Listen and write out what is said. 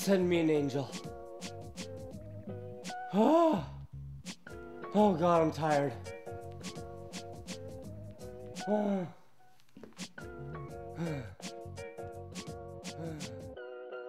Send me an angel. Oh, oh God, I'm tired. Oh.